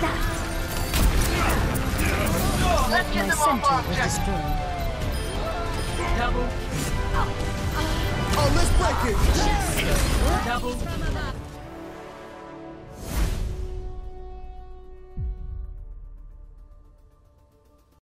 that. My center was destroyed. Double. Oh, let's break it. Double.